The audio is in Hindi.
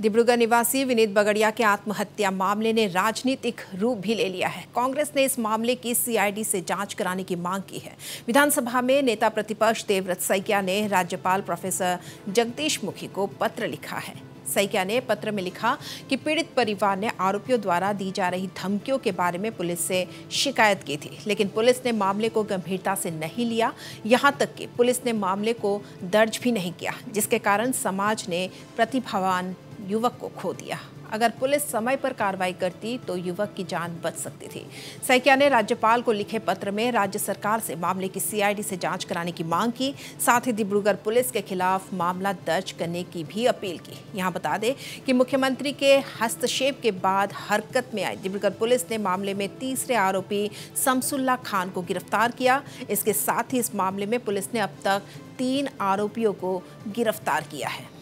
डिब्रूगढ़ निवासी विनीत बगड़िया के आत्महत्या मामले ने राजनीतिक रूप भी ले लिया है। कांग्रेस ने इस मामले की सीआईडी से जाँच कराने की मांग की है। विधानसभा में नेता प्रतिपक्ष देवव्रत सैकिया ने राज्यपाल प्रोफेसर जगदीश मुखी को पत्र लिखा है। सैकिया ने पत्र में लिखा कि पीड़ित परिवार ने आरोपियों द्वारा दी जा रही धमकियों के बारे में पुलिस से शिकायत की थी, लेकिन पुलिस ने मामले को गंभीरता से नहीं लिया। यहाँ तक कि पुलिस ने मामले को दर्ज भी नहीं किया, जिसके कारण समाज ने प्रतिभावान युवक को खो दिया। अगर पुलिस समय पर कार्रवाई करती तो युवक की जान बच सकती थी। सैकिया ने राज्यपाल को लिखे पत्र में राज्य सरकार से मामले की सीआईडी से जाँच कराने की मांग की। साथ ही डिब्रूगढ़ पुलिस के खिलाफ मामला दर्ज करने की भी अपील की। यहाँ बता दें कि मुख्यमंत्री के हस्तक्षेप के बाद हरकत में आई डिब्रूगढ़ पुलिस ने मामले में तीसरे आरोपी शमसुल्ला खान को गिरफ़्तार किया। इसके साथ ही इस मामले में पुलिस ने अब तक तीन आरोपियों को गिरफ़्तार किया है।